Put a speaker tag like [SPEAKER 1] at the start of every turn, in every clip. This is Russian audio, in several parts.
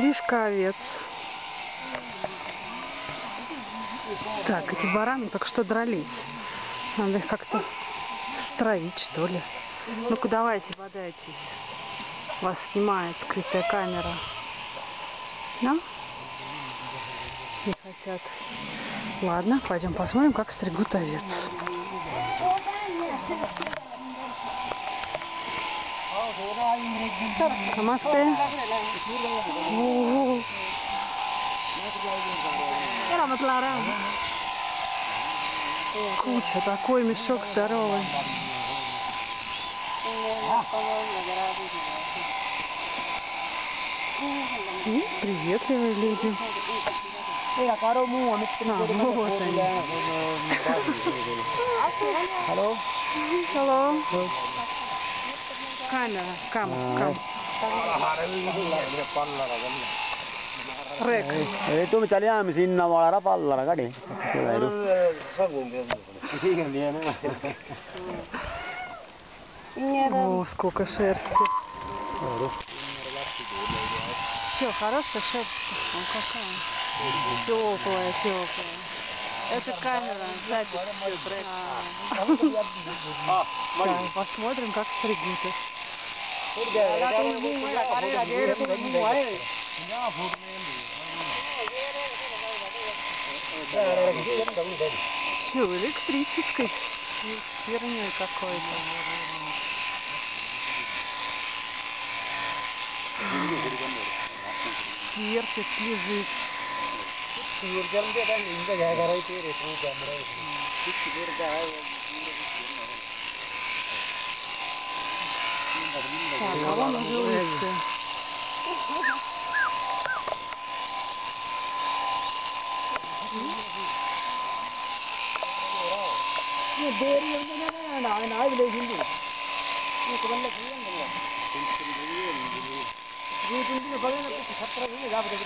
[SPEAKER 1] Стрижка овец. Так, эти бараны только что дрались. Надо их как-то строить, что ли. Ну-ка, давайте, бодайтесь. Вас снимает скрытая камера. Да? Не хотят. Ладно, пойдем посмотрим, как стригут овец. Намасте.
[SPEAKER 2] О, Куча,
[SPEAKER 1] такой мешок здоровый.
[SPEAKER 2] М,
[SPEAKER 1] Приветливые люди.
[SPEAKER 3] А,
[SPEAKER 1] вот они.
[SPEAKER 3] Hello.
[SPEAKER 1] Hello камера, кам, кам. Rek.
[SPEAKER 3] Ei tule mitään jäämi sinna, vaan ära pallara kadi.
[SPEAKER 2] О,
[SPEAKER 1] сколько шерсти. Все, хорошая шерсть. Ну какая? Теплая, теплая. Это камера, запись.
[SPEAKER 3] А,
[SPEAKER 1] посмотрим, как стригут
[SPEAKER 4] их.
[SPEAKER 1] Че, электрической херней какой-то.
[SPEAKER 4] Babam
[SPEAKER 1] Babam hızlı buraya gitti.
[SPEAKER 4] Doğru yönde ne ne yani aynı ay bile şimdi. Bu kıvamda kıyım bunu. Rüyündü mü bana ne kutu sattara kıyım ya bu da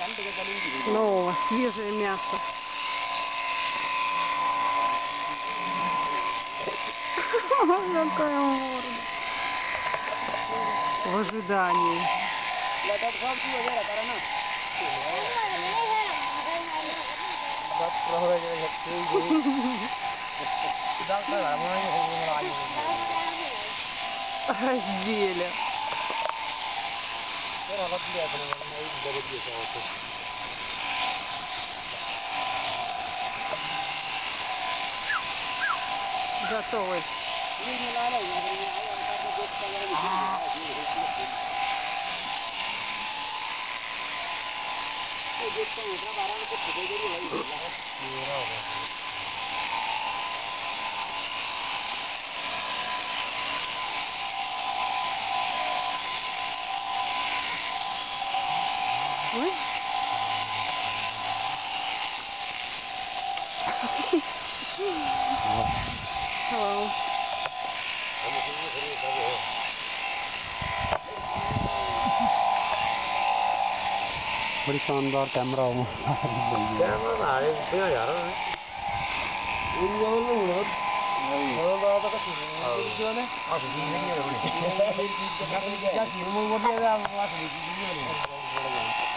[SPEAKER 1] Non c'è amore. В ожидании. Раздели. Готовы.
[SPEAKER 4] os outros pagaram no giro, eu vi que tem trabalhando com o poder dele lá. Não,
[SPEAKER 3] não.
[SPEAKER 1] What?
[SPEAKER 3] बड़ी शानदार कैमरा हो
[SPEAKER 4] कैमरा